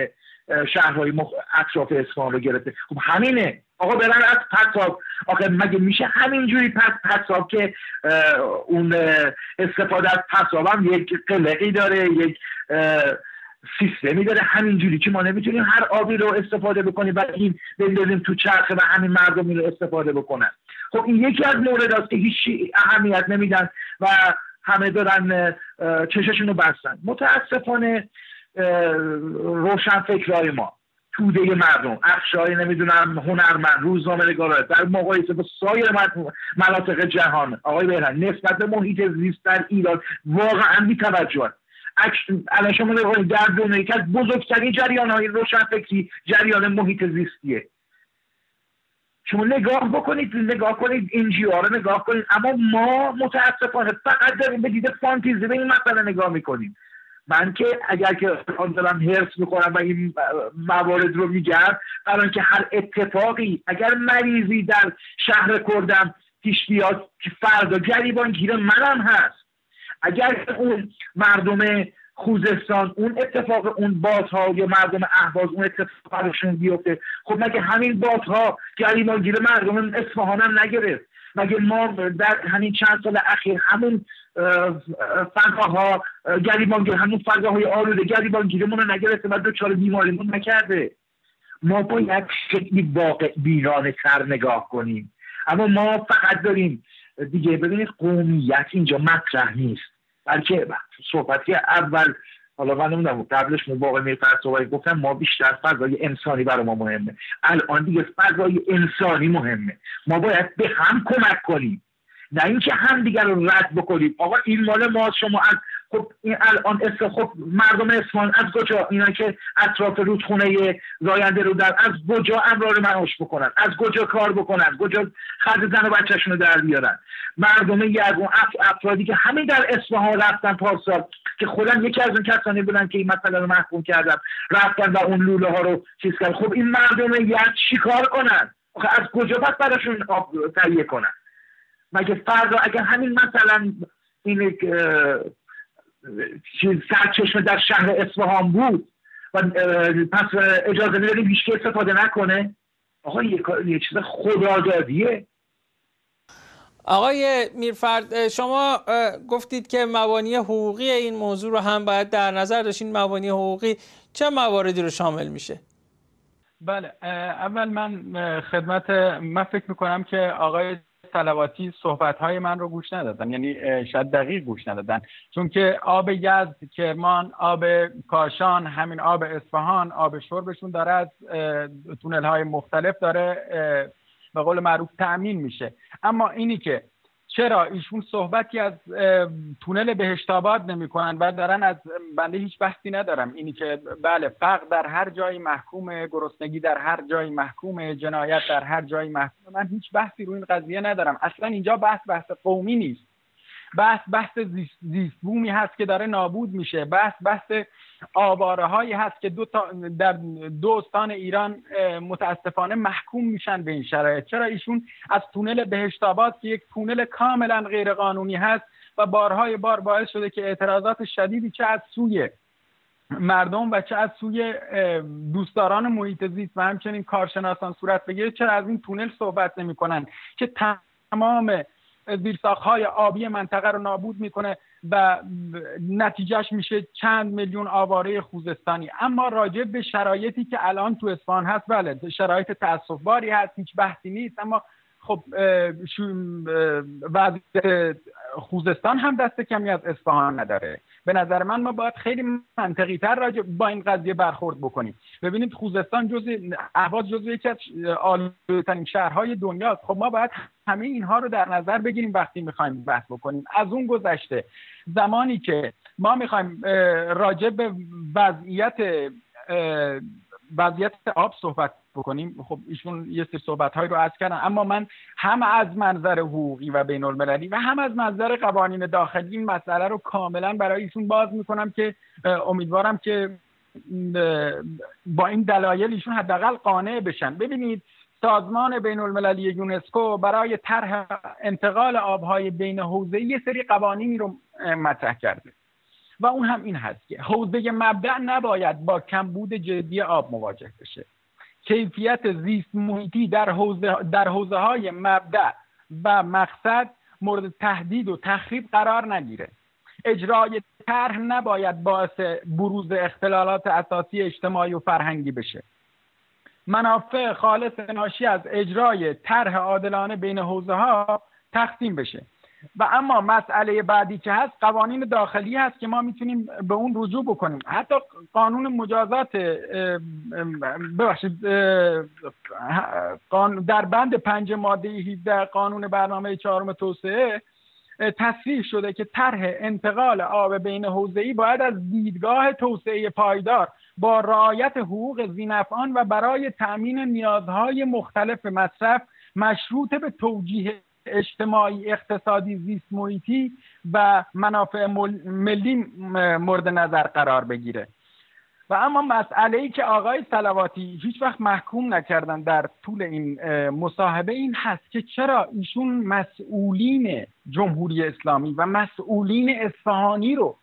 شهرهای مخ... اطراف اصفهان رو گرفته. خب همینه. آقا برن از پساب آخه مگه میشه همینجوری پس پساب که اون استفاده از پساب هم یک قلقی داره یک سیستمی داره؟ همینجوری که ما نمی‌تونیم هر آبی رو استفاده بکنیم و این بندازیم تو چرخه و همین مردمی رو استفاده بکنن. خب این یکی از مورد است که هیچ اهمیت نمیدن و همه دارن چششون رو بستن. متاسفانه روشن فکرهای ما. توده مردم افشای نمی‌دونم هنرمند روزنامه نگارا در مقایسه با سایر مناطق جهان. آقای بهرن نسبت به محیط زیست در ایران واقعا بیتوجه الان شما نگاه در دنیا یکی از بزرگترین جریان های روشن فکری جریان محیط زیستیه. شما نگاه بکنید نگاه کنید این رو نگاه کنید اما ما متاسفانه فقط داریم به دید فانتیزی به این مسئله نگاه می‌کنیم. من که اگر که دارم هرس می‌کنم و این موارد رو میگم برای که هر اتفاقی اگر مریضی در شهر کردم پیش بیاد که فردا گریبان گیر منم هست. اگر اون مردم خوزستان اون اتفاق اون بازها یا مردم اهواز اون اتفاق براشون بیفته خب مگه همین بازها گیر مردم اصفهان هم نگرفت؟ مگه ما در همین چند سال اخیر همون فضاها گریبانگیر همون فضاهای آلوده گریبانگیرمون رو نگرفته و دوچار بیماریمون نکرده. ما باید خیلی واقع بیرانه تر نگاه کنیم. اما ما فقط داریم دیگه ببینید قومیت اینجا مطرح نیست. بلکه صحبتی اول حالا من نمی‌دونم قبلش مو باقی می‌رفت صحبت گفتم ما بیشتر فضای انسانی برای ما مهمه. الان دیگه فضای انسانی مهمه. ما باید به هم کمک کنیم. نه اینکه هم دیگر رو رد بکنیم. آقا این مال ما شما از خب این الان اس خب مردم اصفهان از کجا؟ اینا که اطراف رودخونه زاینده رو در از کجا امرار معاش بکنن؟ از کجا کار بکنن؟ کجا خرج زن و بچهشون رو در بیارن؟ مردم یگون افرادی که همین در اصفهان رفتن پارسال که خودم یکی از اون کسانی بودن که این مسئله رو محکوم کردم رفتن و اون لوله ها رو چیز کردن. خب این مردم ید چیکار کنن؟ از کجا پس براشون تهیه کنن؟ مگه فردا اگر همین مثلا این چیز سرچشمه در شهر اصفهان بود و پس اجازه می‌دادیم هیچ استفاده نکنه؟ آقا یه, یه چیز خدادادیه آقای میرفرد شما گفتید که مبانی حقوقی این موضوع رو هم باید در نظر داشتین. مبانی حقوقی چه مواردی رو شامل میشه؟ بله اول من خدمت من فکر می‌کنم که آقای سلواتی صحبت های من رو گوش ندادن یعنی شاید دقیق گوش ندادن. چون که آب یزد کرمان آب کاشان همین آب اصفهان آب شربشون داره از تونل های مختلف داره به قول معروف تأمین میشه. اما اینی که چرا؟ ایشون صحبتی از تونل بهشت آباد نمی‌کنن و دارن از بنده هیچ بحثی ندارم. اینی که بله فقر در هر جایی محکوم گرسنگی در هر جایی محکوم جنایت در هر جایی محکوم. من هیچ بحثی رو این قضیه ندارم. اصلا اینجا بحث بحث قومی نیست. بحث بحث زیست بومی هست که داره نابود میشه. بحث بحث آواره هایی هست که دو تا در دو استان ایران متاسفانه محکوم میشن به این شرایط. چرا ایشون از تونل بهشت آباد که یک تونل کاملا غیر قانونی هست و بارهای بار باعث شده که اعتراضات شدیدی چه از سوی مردم و چه از سوی دوستداران محیط زیست و همچنین کارشناسان صورت بگیره چرا از این تونل صحبت نمی‌کنن؟ که تمام های آبی منطقه رو نابود می‌کنه و نتیجهش میشه چند میلیون آواره خوزستانی. اما راجع به شرایطی که الان تو اصفهان هست بله شرایط تاسفباری هست هیچ بحثی نیست اما خب وضع خوزستان هم دست کمی از اصفهان نداره. به نظر من ما باید خیلی منطقی تر راجع با این قضیه برخورد بکنیم. ببینید خوزستان جز اهواز جز یکی از آلودترین شهرهای دنیاست. خب ما باید همه اینها رو در نظر بگیریم وقتی می‌خوایم بحث بکنیم. از اون گذشته زمانی که ما می‌خوایم راجع به وضعیت وضعیت آب صحبت بکنیم. خب ایشون یه سری صحبت هایی رو از کردن. اما من هم از منظر حقوقی و بین المللی و هم از منظر قوانین داخلی این مسئله رو کاملا برای ایشون باز می‌کنم که امیدوارم که با این دلایل ایشون حداقل قانع بشن. ببینید سازمان بین المللی یونسکو برای طرح انتقال آبهای بین حوزه یه سری قوانینی رو مطرح کرده. و اون هم این هست که حوزه مبدع نباید با کمبود جدی آب مواجه بشه. کیفیت زیست محیطی در حوزه, در حوزه های مبدع و مقصد مورد تهدید و تخریب قرار نگیره. اجرای طرح نباید باعث بروز اختلالات اساسی اجتماعی و فرهنگی بشه. منافع خالص ناشی از اجرای طرح عادلانه بین حوزه ها تقسیم بشه. و اما مسئله بعدی که هست قوانین داخلی هست که ما می‌تونیم به اون رجوع بکنیم. حتی قانون مجازات ببخشید در بند پنج ماده 17 قانون برنامه چهارم توسعه تصریح شده که طرح انتقال آب بین حوزه‌ای باید از دیدگاه توسعه پایدار با رعایت حقوق زینفعان و برای تأمین نیازهای مختلف مصرف مشروط به توجیه اجتماعی اقتصادی زیست محیطی و منافع ملی مورد نظر قرار بگیره. و اما مسئله ای که آقای سلواتی هیچ وقت محکوم نکردن در طول این مصاحبه این هست که چرا ایشون مسئولین جمهوری اسلامی و مسئولین اصفهانی رو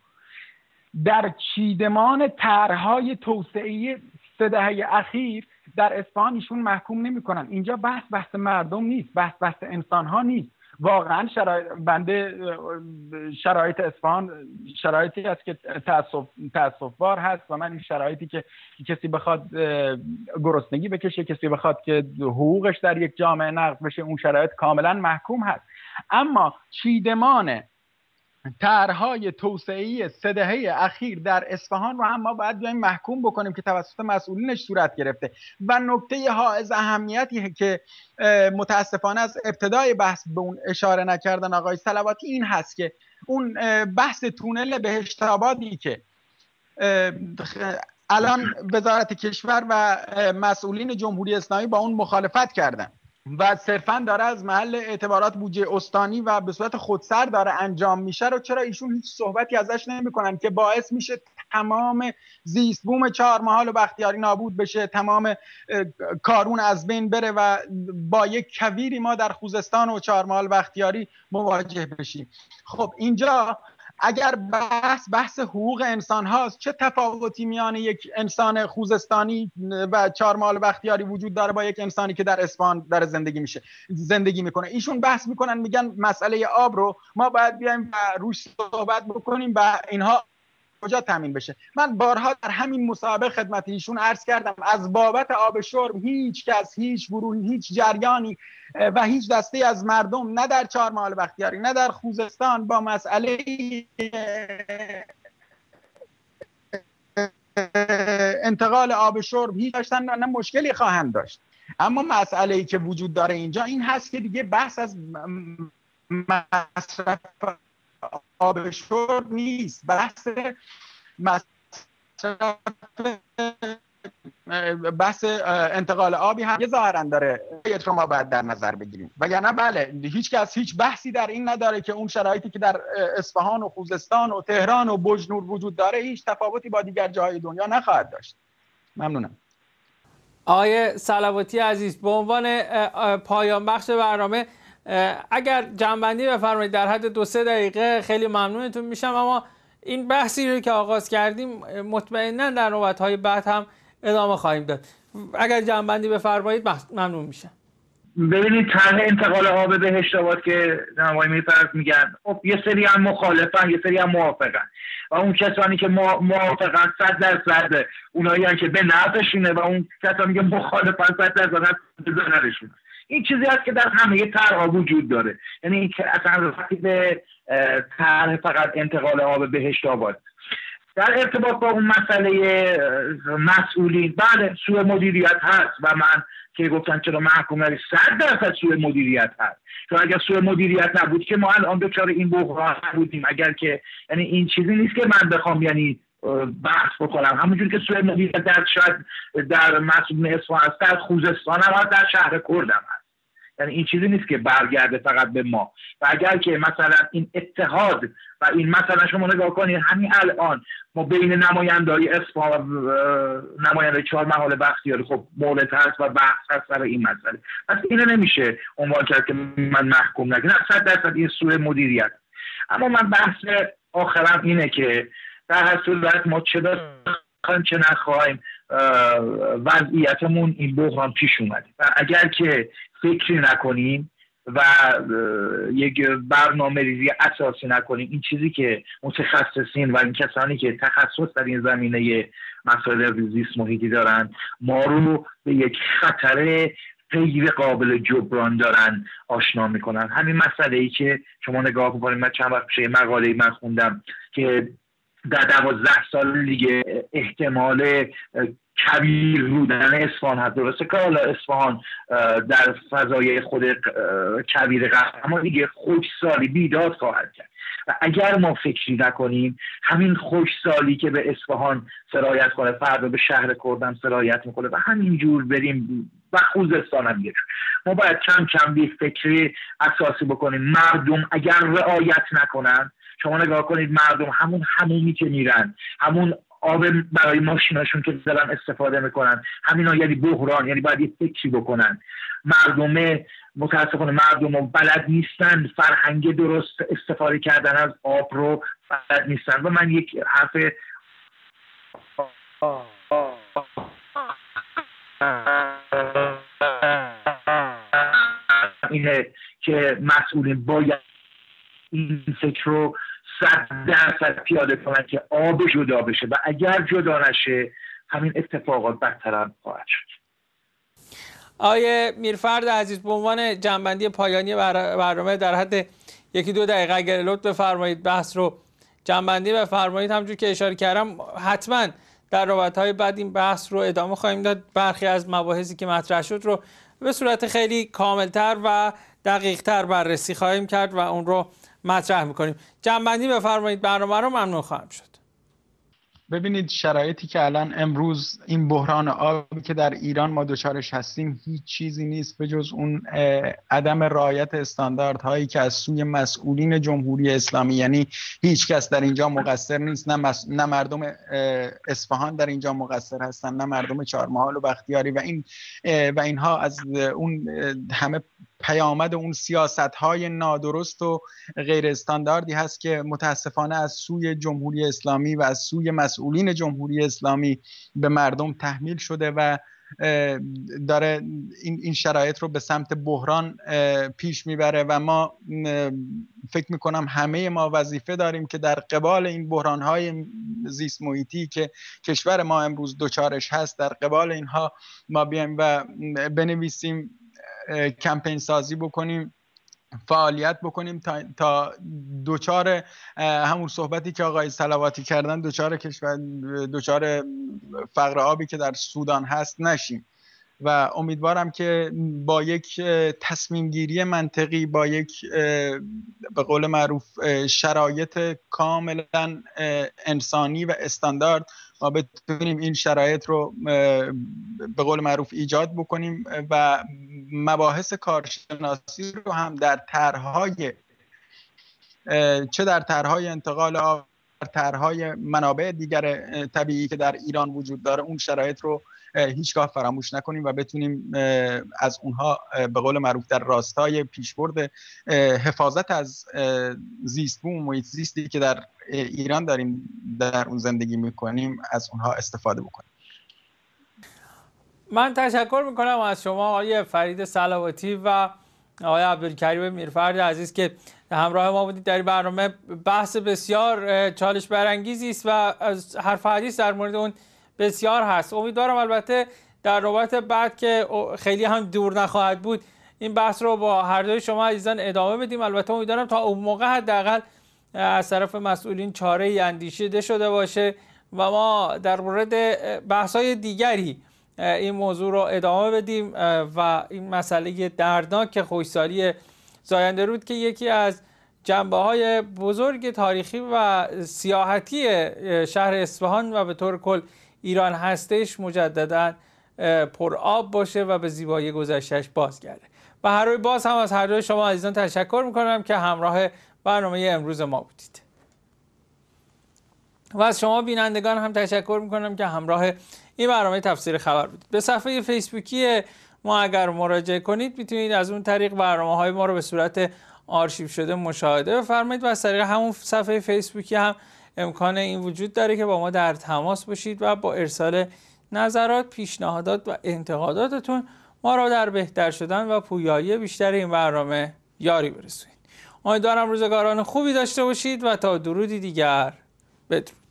در چیدمان طرحهای توسعه سه دهه اخیر در اصفهان ایشون محکوم نمی‌کنن. اینجا بحث بحث مردم نیست بحث بحث انسان ها نیست. واقعا شرایط بنده شرایط اصفهان شرایطی است که تاسف تاسف بار هست و من این شرایطی که کسی بخواد گرسنگی بکشه کسی بخواد که حقوقش در یک جامعه نقض بشه اون شرایط کاملا محکوم هست. اما چیدمان طرحهای توسعه سه دهه اخیر در اصفهان رو هم ما باید بیایم محکوم بکنیم که توسط مسئولینش صورت گرفته. و نکته حائز اهمیتی که متاسفانه از ابتدای بحث به اون اشاره نکردن آقای سلواتی این هست که اون بحث تونل بهشت آبادی که الان وزارت کشور و مسئولین جمهوری اسلامی با اون مخالفت کردن. و صرفا داره از محل اعتبارات بودجه استانی و به صورت خودسر داره انجام میشه رو چرا ایشون هیچ صحبتی ازش نمی‌کنن که باعث میشه تمام زیست بوم چهار محال و بختیاری نابود بشه تمام کارون از بین بره و با یک کویری ما در خوزستان و چهار محال بختیاری مواجه بشیم. خب اینجا اگر بحث بحث حقوق انسان هاست چه تفاوتی میان یک انسان خوزستانی و چهار مال بختیاری وجود داره با یک انسانی که در اسپان داره زندگی میشه زندگی می‌کنه؟ ایشون بحث می‌کنن میگن مسئله آب رو ما باید بیایم و روش صحبت بکنیم و اینها کجا تامین بشه؟ من بارها در همین مسابقه خدمت ایشون عرض کردم از بابت آب شرب هیچ کس هیچ گروهی هیچ جریانی و هیچ دسته از مردم نه در چهار محال بختیاری نه در خوزستان با مسئله انتقال آب شرب هیچ داشتن نه مشکلی خواهند داشت. اما مسئله ای که وجود داره اینجا این هست که دیگه بحث از مصرف آب شرب نیست. بحث مصرف بحث انتقال آبی هم یه ظاهرا داره رو ما باید در نظر بگیریم وگرنه بله هیچ کس هیچ بحثی در این نداره که اون شرایطی که در اصفهان و خوزستان و تهران و بجنور وجود داره هیچ تفاوتی با دیگر جاهای دنیا نخواهد داشت. ممنونم. آقای سلواتی عزیز به عنوان پایان بخش برنامه اگر جنبندی بفرمایید در حد دو سه دقیقه خیلی ممنونتون میشم. اما این بحثی رو که آغاز کردیم مطمئنا در نوبت های بعد هم ادامه خواهیم داد. اگر جنبندی بفرمایید ممنون میشم. ببینید طرح انتقال آب بهشت آباد که نمای میفرد میگن. خب یه سری هم مخالفن یه سری هم موافقن. و اون کسانی که موافقن صد درصد اونایی که به نفعشونه و اون کسانی که مخالفن صد درصد به این چیزی هست که در همه طرحها وجود داره. یعنی این که اصلا وقتی به طرح فقط انتقال آب بهشت آباد. در ارتباط با اون مسئله مسئولین بله سوء مدیریت هست و من که گفتن چرا محکوم نری صد درصد سوء مدیریت هست. چون اگر سوء مدیریت نبود که ما الان دچار این بحران بودیم اگر که یعنی این چیزی نیست که من بخوام یعنی بحث بکنم. همونجور که سوء مدیریت در شاید در مسئول اصفهان هست در خوزستان هم در شهر کردم هست. یعنی این چیزی نیست که برگرده فقط به ما. و اگر که مثلا این اتحاد و این مثلا شما نگاه کنید همین الان ما بین نمایندهای اسفا و نماینده چهار محال بختیاری خب مورد هست و بحث هست سر این مسئله. پس اینو نمیشه عنوان کرد که من محکوم نکنم. صد درصد این سوء مدیریت. اما من بحث آخرم اینه که در هر صورت ما چه چه نخواهیم وضعیتمون این بحران پیش اومده. و اگر که فکری نکنیم و یک برنامه ریزی اساسی نکنیم این چیزی که متخصصین و این کسانی که تخصص در این زمینه مسائل زیست محیطی دارن ما رو به یک خطر غیر قابل جبران دارن آشنا می‌کنن. همین مسئله ای که شما نگاه کنید من چند وقت پیش مقاله من خوندم که در دوازده سال دیگه احتمال کبیر بودن اصفهان هست. درسته که حالا اصفهان در فضای خود کبیر اما دیگه خوش سالی بیداد خواهد کرد. و اگر ما فکری نکنیم همین خوش سالی که به اصفهان سرایت کنه فردا به شهر کردن سرایت می‌کنه و همینجور بریم و خوزستان هم ما باید کم کم فکری اساسی بکنیم. مردم اگر رعایت نکنن شما نگاه کنید مردم همون همومی که میرن همون آب برای ماشیناشون که دارن استفاده می‌کنن همینا یعنی بحران یعنی باید یه فکری بکنن. مردم متاسفانه مردم بلد نیستن فرهنگ درست استفاده کردن از آب رو بلد نیستن. و من یک حرف اینه که مسئولین باید این فکر رو صد درصد پیاده کنن که آب جدا بشه. و اگر جدا نشه همین اتفاقات بدتر هم خواهد شد. آیه میرفرد عزیز به عنوان جنبندی پایانی برنامه در حد یکی دو دقیقه اگر لطف بفرمایید بحث رو جنبندی بفرمایید. همجور که اشاره کردم حتما در رابط های بعد این بحث رو ادامه خواهیم داد. برخی از مباحثی که مطرح شد رو به صورت خیلی کاملتر و دقیقتر بررسی خواهیم کرد و اون رو مطرح می‌کنیم. جنبندی بفرمایید برنامه رو ممنون خواهم شد. ببینید شرایطی که الان امروز این بحران آبی که در ایران ما دچارش هستیم هیچ چیزی نیست به جز اون عدم رعایت استانداردهایی که از سوی مسئولین جمهوری اسلامی یعنی هیچ کس در اینجا مقصر نیست. نه, نه مردم اصفهان در اینجا مقصر هستن نه مردم چهارمحال و بختیاری و این و اینها از اون همه پیامد اون سیاست های نادرست و غیر استانداردی هست که متاسفانه از سوی جمهوری اسلامی و از سوی مسئولین جمهوری اسلامی به مردم تحمیل شده و داره این, شرایط رو به سمت بحران پیش می‌بره و ما فکر می‌کنم همه ما وظیفه داریم که در قبال این بحران های زیست محیطی که کشور ما امروز دوچارش هست در قبال اینها ما بیایم و بنویسیم کمپین سازی بکنیم فعالیت بکنیم تا, تا دوچار همون صحبتی که آقای سلواتی کردن دوچار کشور دوچار فقر آبی که در سودان هست نشیم. و امیدوارم که با یک تصمیم گیری منطقی با یک به قول معروف شرایط کاملا انسانی و استاندارد ما بتونیم این شرایط رو به قول معروف ایجاد بکنیم و مباحث کارشناسی رو هم در طرحهای چه در طرحهای انتقال آب طرحهای منابع دیگر طبیعی که در ایران وجود داره اون شرایط رو هیچگاه فراموش نکنیم و بتونیم از اونها به قول معروف در راستای پیشبرد حفاظت از زیست بوم محیط زیستی که در ایران داریم در اون زندگی می‌کنیم از اونها استفاده بکنیم. من تشکر می‌کنم از شما آقای فرید سلواتی و آقای عبدالکریم میرفرد عزیز که همراه ما بودید در برنامه. بحث بسیار چالش برانگیزی است و حرف حدیث در مورد اون بسیار هست. امیدوارم البته در نوبت بعد که خیلی هم دور نخواهد بود این بحث رو با هر دوی شما عزیزان ادامه بدیم. البته امیدوارم تا اون موقع حداقل از طرف مسئولین چاره ای اندیشیده شده باشه و ما در مورد بحث های دیگری این موضوع رو ادامه بدیم. و این مسئله دردناک خوشسالی زاینده رود که یکی از جنبه های بزرگ تاریخی و سیاحتی شهر اصفهان و به طور کل ایران هستش مجددا پر آب باشه و به زیبایی گذشتهش بازگرده. و هر روی باز هم از هر دوی شما عزیزان تشکر می‌کنم که همراه برنامه امروز ما بودید. و از شما بینندگان هم تشکر می‌کنم که همراه این برنامه تفسیر خبر بودید. به صفحه فیسبوکی ما اگر مراجعه کنید می‌تونید از اون طریق برنامه های ما رو به صورت آرشیو شده مشاهده بفرمایید و از طریق همون صفحه فیسبوکی هم امکان این وجود داره که با ما در تماس باشید و با ارسال نظرات، پیشنهادات و انتقاداتتون ما را در بهتر شدن و پویایی بیشتر این برنامه یاری برسونید. امیدوارم روزگاران خوبی داشته باشید و تا درودی دیگر بدرود.